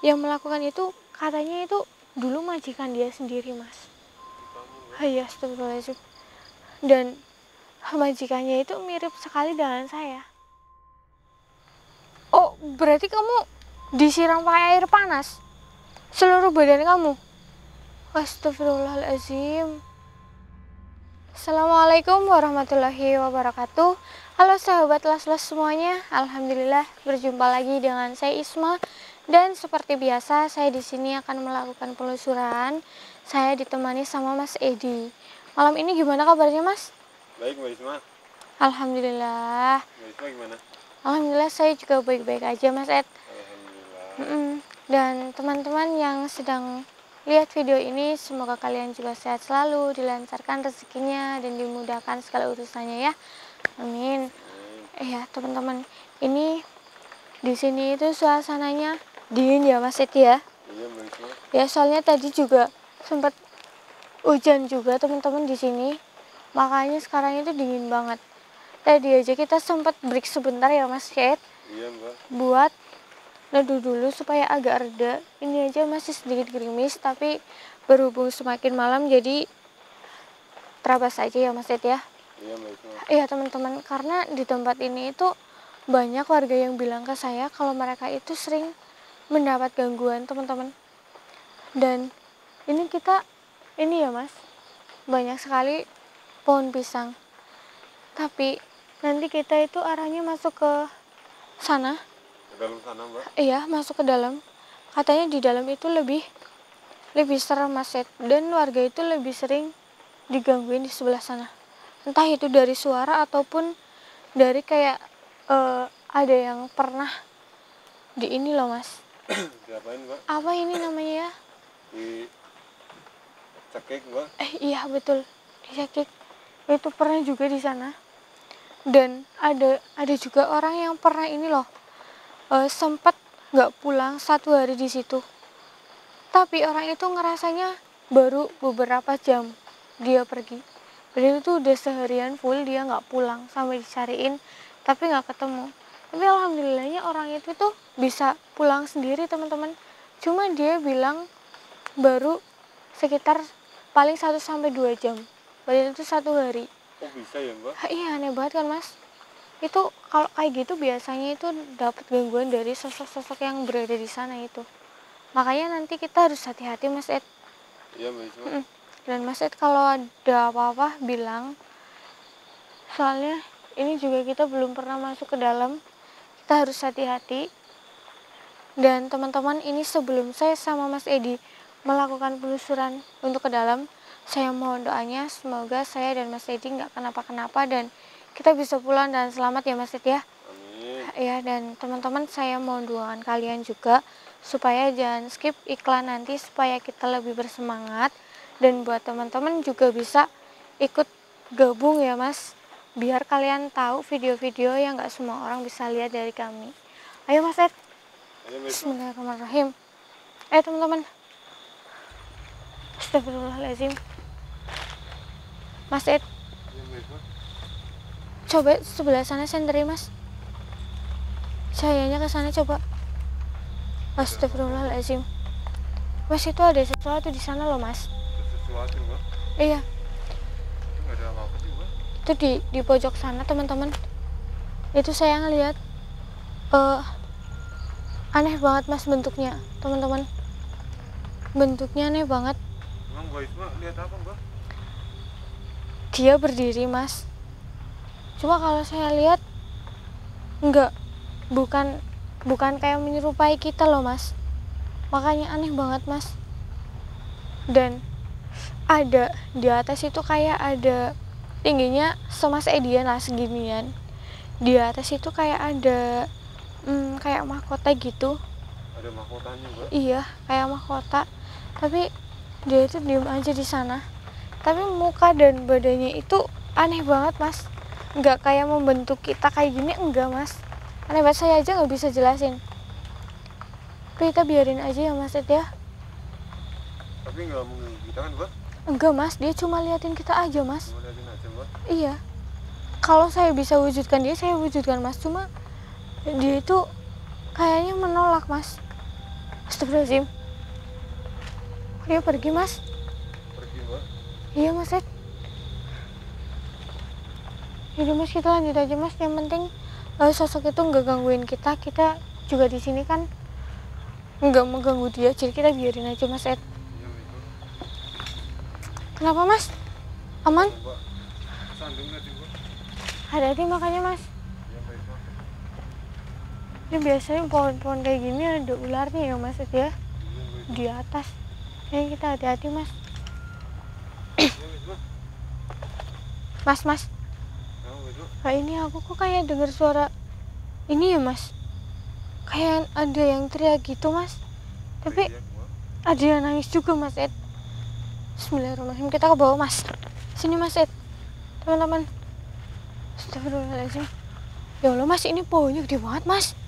yang melakukan itu katanya itu dulu majikan dia sendiri mas. Iya astagfirullahaladzim. Dan majikannya itu mirip sekali dengan saya. Oh berarti kamu disiram pakai air panas? Seluruh badan kamu? Astagfirullahaladzim. Assalamualaikum warahmatullahi wabarakatuh. Halo sahabat las-las semuanya. Alhamdulillah berjumpa lagi dengan saya Isma Dan seperti biasa saya di sini akan melakukan penelusuran Saya ditemani sama Mas Edi Malam ini gimana kabarnya Mas? Baik Mbak Isma. Alhamdulillah Mbak Isma gimana? Alhamdulillah saya juga baik-baik aja Mas Ed Alhamdulillah. Mm-mm. Dan teman-teman yang sedang lihat video ini semoga kalian juga sehat selalu, dilancarkan rezekinya dan dimudahkan segala urusannya ya. Amin. Eh ya teman-teman, ini di sini itu suasananya dingin ya Mas Ed ya. Iya. Ya soalnya tadi juga sempat hujan juga teman-teman di sini. Makanya sekarang itu dingin banget. Tadi aja kita sempat break sebentar ya Mas Ed Iya Mbak. buat neduh dulu supaya agak reda. Ini aja masih sedikit gerimis tapi berhubung semakin malam jadi terabas aja ya Mas Ed ya. Iya Mbak. Iya teman-teman karena di tempat ini itu banyak warga yang bilang ke saya kalau mereka itu sering mendapat gangguan teman-teman. Dan ini kita ini ya Mas banyak sekali pohon pisang. Tapi nanti kita itu arahnya masuk ke sana Ke dalam sana Mbak. Iya, masuk ke dalam. Katanya di dalam itu lebih lebih serem Mas Ed. Dan warga itu lebih sering digangguin di sebelah sana. Entah itu dari suara ataupun dari kayak eh, ada yang pernah di ini loh Mas. Diapain Mbak? Apa ini namanya ya? Di cekik Mbak. Eh iya betul. Di Cekik. Itu pernah juga di sana. Dan ada ada juga orang yang pernah ini loh. eh, sempat nggak pulang satu hari di situ. Tapi orang itu ngerasanya baru beberapa jam dia pergi. Dan itu udah seharian full dia nggak pulang sampai dicariin tapi nggak ketemu. Tapi alhamdulillahnya orang itu tuh bisa pulang sendiri teman-teman. Cuma dia bilang baru sekitar paling 1 sampai 2 jam. Padahal itu satu hari. Oh bisa ya Mbak? Iya aneh banget kan mas itu kalau kayak gitu biasanya itu dapat gangguan dari sosok-sosok yang berada di sana itu makanya nanti kita harus hati-hati mas Ed Iya Isma. Mm. dan mas Ed kalau ada apa-apa bilang soalnya ini juga kita belum pernah masuk ke dalam kita harus hati-hati. Dan teman-teman ini sebelum saya sama Mas Edi melakukan penelusuran untuk ke dalam saya mohon doanya semoga saya dan Mas Edi nggak kenapa-kenapa dan kita bisa pulang dan selamat ya Mas Edi ya. Amin. ya dan teman-teman saya mohon doakan kalian juga supaya jangan skip iklan nanti supaya kita lebih bersemangat. Dan buat teman-teman juga bisa ikut gabung ya Mas biar kalian tahu video-video yang nggak semua orang bisa lihat dari kami. Ayo Mas Ed. Bismillahirrahmanirrahim. Ayo teman-teman. Astagfirullahaladzim. Mas Ed. Iya Mbak Isma. coba sebelah sana sendiri mas. Cahayanya ke sana coba. Astagfirullahaladzim. Mas itu ada sesuatu di sana loh mas. Ada sesuatu Mbak. iya Itu nggak ada apa-apa sih Mbak. Itu di di pojok sana teman-teman. Itu saya ngeliat eh aneh banget mas bentuknya teman-teman. Bentuknya aneh banget. Emang Mbak Isma lihat apa Mbak? dia berdiri mas. Cuma kalau saya lihat enggak bukan bukan kayak menyerupai kita loh mas. Makanya aneh banget mas. Dan ada di atas itu kayak ada tingginya semas Edian lah seginian. Di atas itu kayak ada hmm, kayak mahkota gitu. Ada mahkotanya Mbak. iya kayak mahkota. Tapi dia itu diem aja di sana. Tapi muka dan badannya itu aneh banget mas. Nggak kayak membentuk kita kayak gini enggak mas. Aneh banget saya aja nggak bisa jelasin. Tapi kita biarin aja ya mas Ed ya. Tapi nggak mau kita kan Mbak? enggak mas. Dia cuma liatin kita aja mas. Cuma liatin. Iya kalau saya bisa wujudkan dia saya wujudkan mas cuma dia itu kayaknya menolak mas Astagfirullahaladzim. Dia pergi, Mas? Pergi mbak. Iya, Mas Ed. Yaudah, Mas, kita lanjut aja, Mas. Yang penting eh, sosok itu nggak gangguin kita. Kita juga di sini kan nggak mengganggu dia. Jadi kita biarin aja, Mas Ed. Iya. Kenapa, Mas? Aman? Mbak. Hati-hati makanya, Mas. Ini biasanya pohon-pohon kayak gini ada ularnya ya, Mas ya. Di atas. Kayaknya kita hati-hati, Mas. Mas, Mas. Nah ini aku kok kayak dengar suara ini ya, Mas. Kayak ada yang teriak gitu, Mas. Tapi ada yang nangis juga, Mas Ed. Bismillahirrahmanirrahim. Kita ke bawah, Mas. Sini, Mas Ed. Teman-teman. Astagfirullahaladzim. Ya Allah, Mas. Ini pohonnya gede banget, Mas.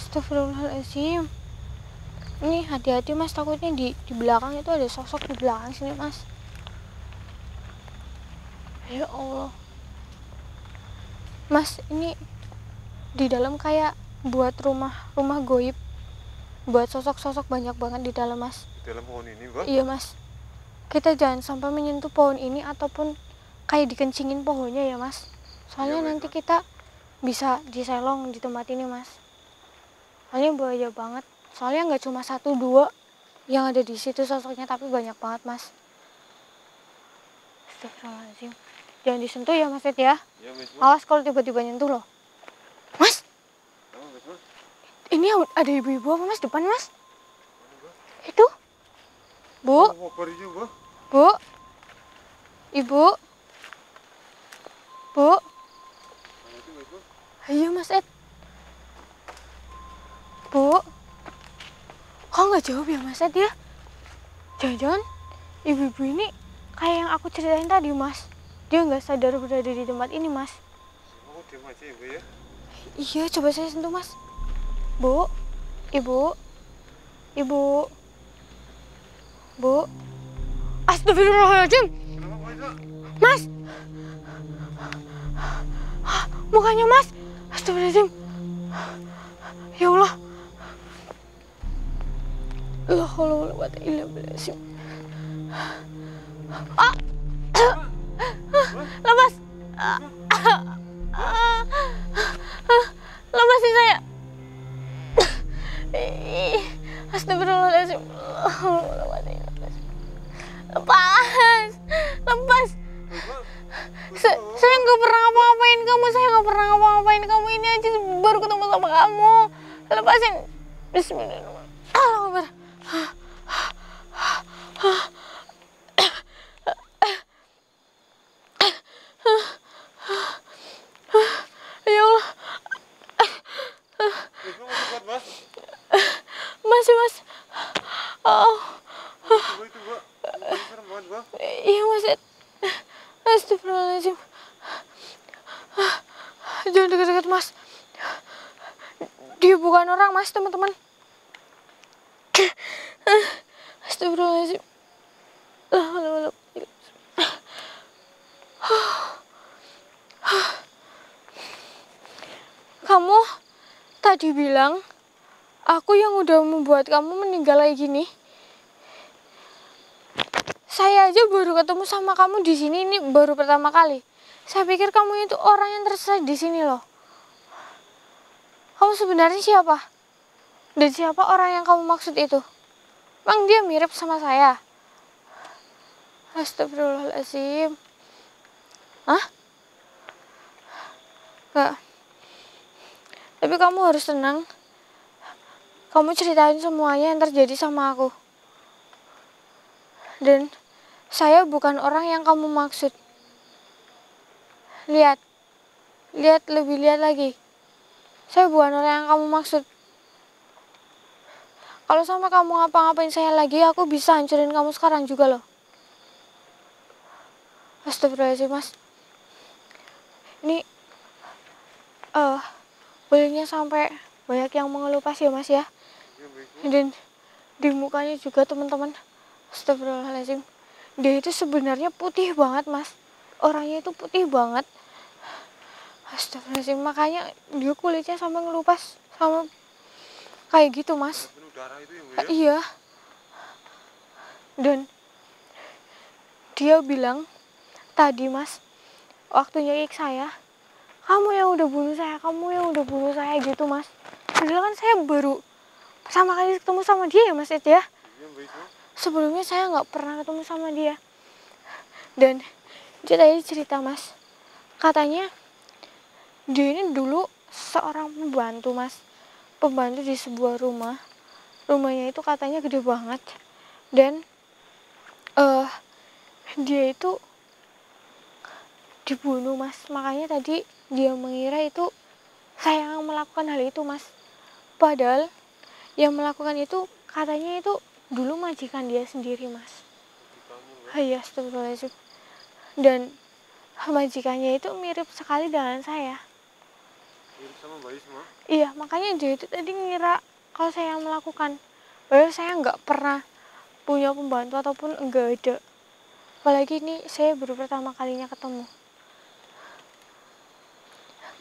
Astagfirullahaladzim. Ini hati-hati, Mas. Takutnya di, di belakang itu ada sosok di belakang sini, Mas. Ya Allah. Mas, ini di dalam kayak buat rumah rumah goib buat sosok-sosok banyak banget di dalam mas Di dalam pohon ini mbak. iya mas kita jangan sampai menyentuh pohon ini ataupun kayak dikencingin pohonnya ya mas. Soalnya baik, nanti kita bisa diselong di tempat ini mas. Soalnya bahaya banget. Soalnya nggak cuma satu dua yang ada di situ sosoknya tapi banyak banget mas. Astagfirullahaladzim. Jangan disentuh ya mas Ed ya. Mbak. awas kalau tiba-tiba nyentuh loh. Mas! Ini ada ibu-ibu apa mas? Depan mas? Itu? Bu? Oh. Bu. Ibu. Bu. Ayo mas Ed. Bu. Kok nggak jawab ya mas Ed ya? Jangan-jangan ibu-ibu ini kayak yang aku ceritain tadi mas. Dia nggak sadar berada di tempat ini mas. Mau diam aja ya. iya coba saya sentuh mas. Bu. Ibu. Ibu. Bu Astagfirullahaladzim? Mas. Mukanya mas. Astagfirullahaladzim. Ya Allah. La haula wala quwata illa billah. Ah. Lepas. Lepasin Allahu ya Allah. Masih mas. oh. Iya mas. Astagfirullahaladzim. Jangan dekat-dekat mas. Dia bukan orang mas teman-teman Astagfirullahaladzim La haula wala quwwata illa billah. Kamu tadi bilang aku yang udah membuat kamu meninggal kayak gini saya aja baru ketemu sama kamu di sini ini baru pertama kali. Saya pikir kamu itu orang yang tersesat di sini loh. Kamu sebenarnya siapa? Dan siapa orang yang kamu maksud itu? Emang dia mirip sama saya? Astagfirullahaladzim. Hah? Enggak. Tapi kamu harus tenang. Kamu ceritain semuanya yang terjadi sama aku. Dan saya bukan orang yang kamu maksud. Lihat. Lihat lebih lihat lagi. Saya bukan orang yang kamu maksud. Kalau sama kamu ngapa-ngapain saya lagi, aku bisa hancurin kamu sekarang juga loh. Astagfirullahaladzim, Mas. Ini eh bolehnya sampai banyak yang mengelupas ya, Mas ya. Dan di mukanya juga teman-teman. Astagfirullahaladzim. Dia itu sebenarnya putih banget, Mas. Orangnya itu putih banget. Astagfirullahaladzim. Makanya dia kulitnya sampai ngelupas sama kayak gitu mas itu ya ya iya dan dia bilang tadi mas waktu nyekik saya kamu yang udah bunuh saya kamu yang udah bunuh saya gitu mas. Padahal kan saya baru pertama kali ketemu sama dia ya mas Ed ya? Sebelumnya saya nggak pernah ketemu sama dia. Dan dia tadi cerita mas. Katanya dia ini dulu seorang pembantu mas. Pembantu di sebuah rumah. Rumahnya itu katanya gede banget. Dan eh dia itu dibunuh mas. Makanya tadi dia mengira itu saya yang melakukan hal itu mas. Padahal yang melakukan itu katanya itu dulu majikan dia sendiri mas. Ah, iya astagfirullahaladzim. Dan majikannya itu mirip sekali dengan saya. Mirip sama mbak Isma iya makanya dia itu tadi ngira kalau saya yang melakukan. Padahal saya nggak pernah punya pembantu ataupun enggak ada. Apalagi ini saya baru pertama kalinya ketemu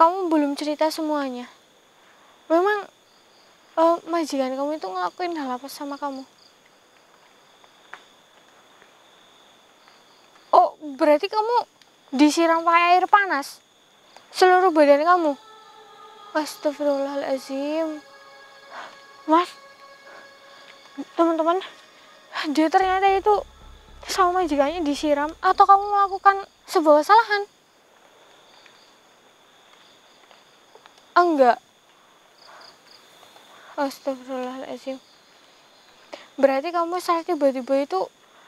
kamu belum cerita semuanya? Memang eh, majikan kamu itu ngelakuin hal apa sama kamu? Oh berarti kamu disiram pakai air panas? Seluruh badan kamu? Astagfirullahaladzim. Mas Teman-teman Dia ternyata itu Sama majikannya disiram Atau kamu melakukan sebuah kesalahan Enggak Astagfirullahaladzim Berarti kamu saat tiba-tiba itu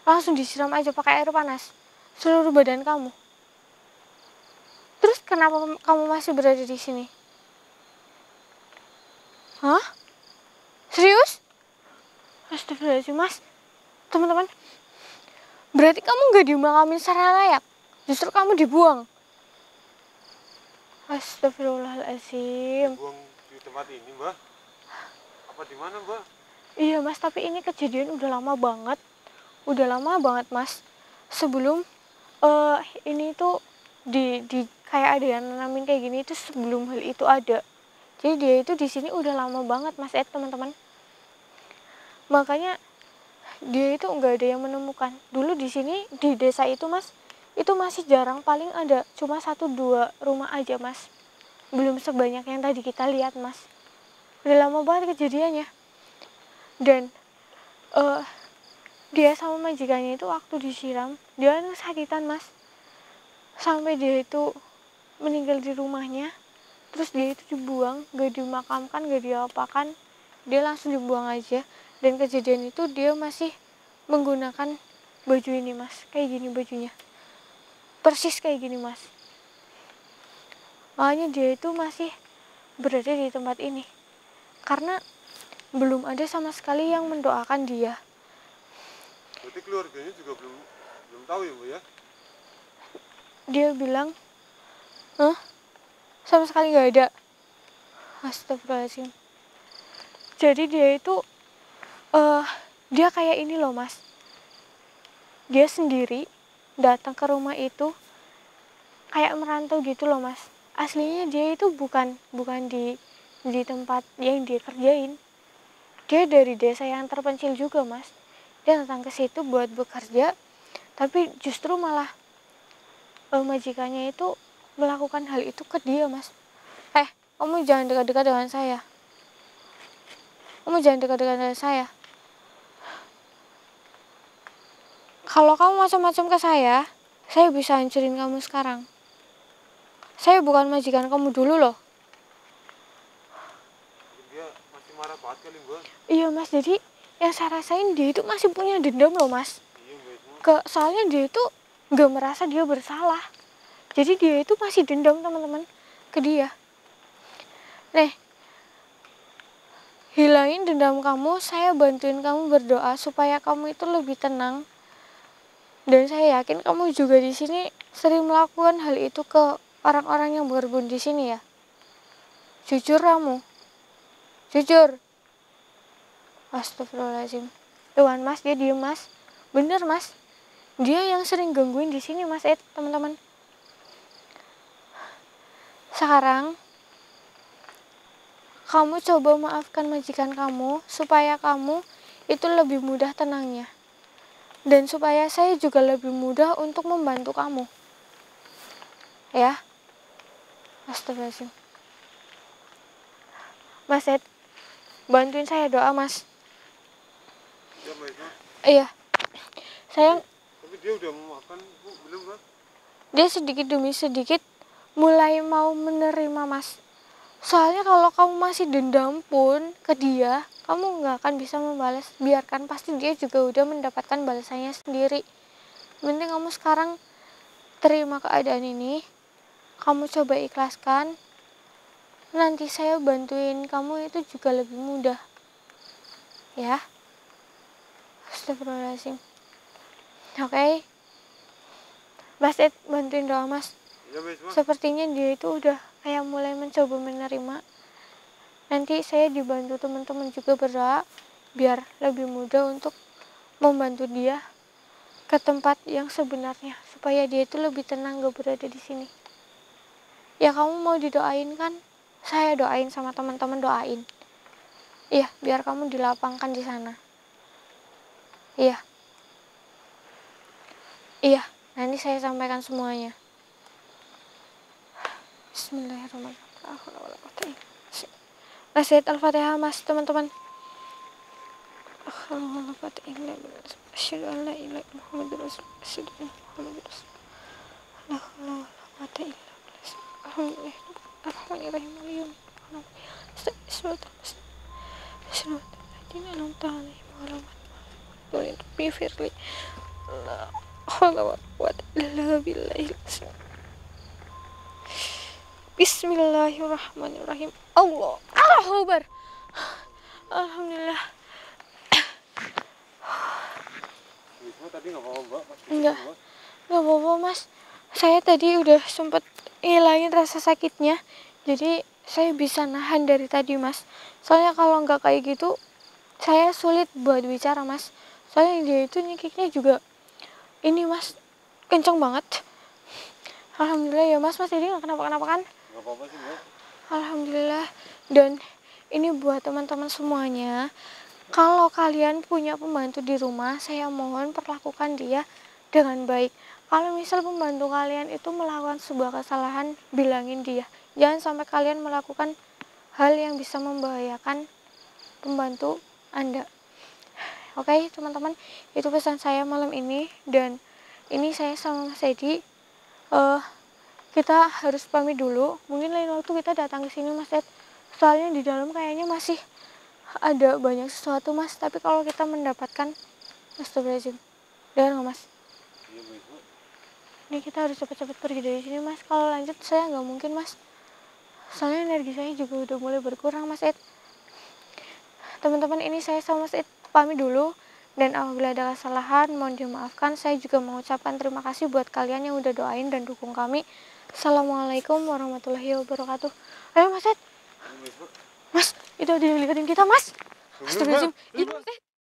Langsung disiram aja pakai air panas Seluruh badan kamu Terus kenapa kamu masih berada di sini? Hah? Serius? Astagfirullahaladzim, Mas. Teman-teman, berarti kamu gak dimakamin secara layak. Justru kamu dibuang. Astagfirullahaladzim. buang di tempat ini mbak apa di mana mbak Iya, Mas, tapi ini kejadian udah lama banget. Udah lama banget, Mas. Sebelum eh ini tuh di di kayak ada yang nanamin kayak gini itu sebelum hal itu ada. Jadi dia itu di sini udah lama banget, Mas Ed, teman-teman. Makanya dia itu nggak ada yang menemukan. Dulu di sini di desa itu, Mas, itu masih jarang paling ada cuma satu dua rumah aja, Mas. Belum sebanyak yang tadi kita lihat, Mas. Udah lama banget kejadiannya. Dan eh dia sama majikannya itu waktu disiram, dia kesakitan, Mas. Sampai dia itu meninggal di rumahnya terus dia itu dibuang gak dimakamkan gak diapakan dia langsung dibuang aja dan kejadian itu dia masih menggunakan baju ini mas kayak gini bajunya persis kayak gini mas. Makanya dia itu masih berada di tempat ini. Karena belum ada sama sekali yang mendoakan dia. Berarti keluarganya juga belum belum tahu ya mbak ya? Dia bilang Hah? sama sekali nggak ada. Astagfirullahaladzim. Jadi dia itu eh dia kayak ini loh mas. Dia sendiri datang ke rumah itu kayak merantau gitu loh mas. Aslinya dia itu bukan bukan di di tempat yang dia kerjain. Dia dari desa yang terpencil juga mas. Dia datang ke situ buat bekerja tapi justru malah eh, majikannya itu melakukan hal itu ke dia mas. Eh kamu jangan dekat-dekat dengan saya. Kamu jangan dekat-dekat dengan saya kalau kamu macam-macam ke saya saya bisa hancurin kamu sekarang. Saya bukan majikan kamu dulu loh. Dia masih marah banget kali mbak. Iya mas. Jadi yang saya rasain dia itu masih punya dendam loh mas. Iya ke soalnya dia itu nggak merasa dia bersalah. Jadi dia itu masih dendam teman-teman ke dia. Nih hilangin dendam kamu saya bantuin kamu berdoa supaya kamu itu lebih tenang dan saya yakin kamu juga di sini sering melakukan hal itu ke orang-orang yang berkebun di sini ya. Jujur kamu. Jujur. Astagfirullahaladzim. Tuhan mas dia diem mas. Bener mas. Dia yang sering gangguin di sini mas Ed teman-teman. Sekarang kamu coba maafkan majikan kamu supaya kamu itu lebih mudah tenangnya dan supaya saya juga lebih mudah untuk membantu kamu. Ya. Astagfirullahaladzim. Mas Ed bantuin saya doa mas. Ya iya. Saya Tapi dia udah mau makan Bu, belum Mak? dia sedikit demi sedikit mulai mau menerima mas. Soalnya kalau kamu masih dendam pun ke dia kamu nggak akan bisa membalas biarkan pasti dia juga udah mendapatkan balasannya sendiri. Penting kamu sekarang terima keadaan ini kamu coba ikhlaskan. Nanti saya bantuin kamu itu juga lebih mudah. Ya. Astagfirullahaladzim. Oke. Mas Ed bantuin doa mas. Ya baik Mak. sepertinya dia itu udah kayak mulai mencoba menerima nanti saya dibantu teman-teman juga berdoa biar lebih mudah untuk membantu dia ke tempat yang sebenarnya supaya dia itu lebih tenang gak berada di sini. Ya kamu mau didoain kan? Saya doain sama teman-teman doain. Iya biar kamu dilapangkan di sana. Iya. Iya nanti saya sampaikan semuanya. Bismillahirrahmanirrahim. La haula wala quwwata illa billah. Mas Said Al-Fatihah Mas teman-teman. La quwwata illa billah. Asyhadu an la ilaha illallah Muhammadur Rasulullah. Asyhadu anna Muhammadur Rasulullah. La haula wala quwwata illa billah. Alhamdulillah. Arrahmanirrahim. Maliki yaumiddin. Bismillahirrahmanirrahim. Bismillahirrahmanirrahim. An'amta 'alaihim ghairil maghdubi 'alaihim waladdallin. La haula wala quwwata illa billahil azim. Bismillahirrahmanirrahim. Allah. Allahu Akbar. Alhamdulillah. Tadi nggak apa-apa Enggak. Mbak. Gak apa-apa mas. Saya tadi udah sempet ngilangin rasa sakitnya. Jadi saya bisa nahan dari tadi mas. Soalnya kalau nggak kayak gitu, saya sulit buat bicara mas. Soalnya dia itu nyekiknya juga ini mas kenceng banget. Alhamdulillah ya mas, mas jadi nggak kenapa-kenapa kan? Alhamdulillah dan ini buat teman-teman semuanya. Kalau kalian punya pembantu di rumah saya mohon perlakukan dia dengan baik. Kalau misal pembantu kalian itu melakukan sebuah kesalahan bilangin dia. Jangan sampai kalian melakukan hal yang bisa membahayakan pembantu anda. Oke teman-teman itu pesan saya malam ini. Dan ini saya sama Mas Edi. Eh kita harus pamit dulu. Mungkin lain waktu kita datang ke sini mas Ed. Soalnya di dalam kayaknya masih ada banyak sesuatu mas. Tapi kalau kita mendapatkan Astagfirullahaladzim. Dengar nggak mas? Ini kita harus cepat-cepat pergi dari sini mas. Kalau lanjut saya nggak mungkin mas. Soalnya energi saya juga udah mulai berkurang mas Ed. Teman-teman ini saya sama mas Ed pamit dulu. Dan apabila ada kesalahan mohon dimaafkan. Saya juga mengucapkan terima kasih buat kalian yang udah doain dan dukung kami Assalamualaikum warahmatullahi wabarakatuh. Ayo mas Ed. Mas itu ada yang liatin kita mas. Astagfirullahaladzim. Mbak. Mas Ed